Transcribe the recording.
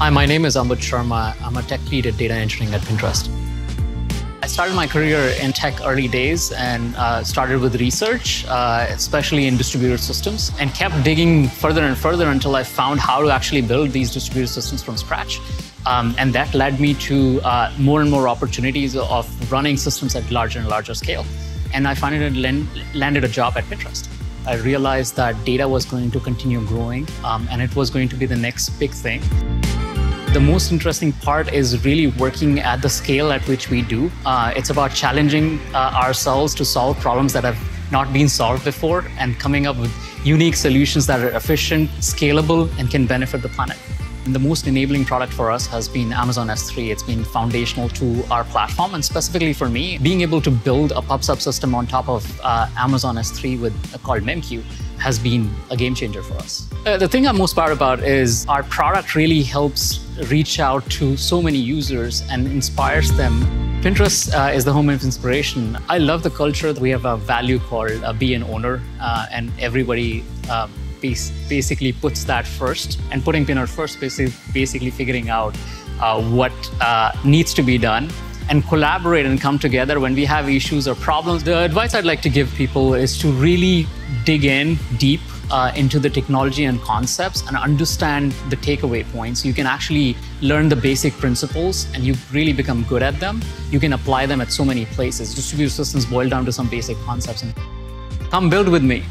Hi, my name is Ambud Sharma. I'm a tech lead at data engineering at Pinterest. I started my career in tech early days and uh, started with research, uh, especially in distributed systems, and kept digging further and further until I found how to actually build these distributed systems from scratch. Um, and that led me to uh, more and more opportunities of running systems at larger and larger scale. And I finally landed a job at Pinterest. I realized that data was going to continue growing um, and it was going to be the next big thing. The most interesting part is really working at the scale at which we do. Uh, it's about challenging uh, ourselves to solve problems that have not been solved before and coming up with unique solutions that are efficient, scalable, and can benefit the planet. And the most enabling product for us has been Amazon S3. It's been foundational to our platform, and specifically for me, being able to build a pub sub system on top of uh, Amazon S3 with uh, called MemQ has been a game changer for us. Uh, the thing I'm most proud about is our product really helps reach out to so many users and inspires them. Pinterest uh, is the home of inspiration. I love the culture. That we have a value called uh, be an owner, uh, and everybody um, basically puts that first. And putting Pinner first, basically, basically figuring out uh, what uh, needs to be done and collaborate and come together when we have issues or problems. The advice I'd like to give people is to really dig in deep uh, into the technology and concepts and understand the takeaway points. You can actually learn the basic principles and you really become good at them. You can apply them at so many places. Distributed systems boil down to some basic concepts and come build with me.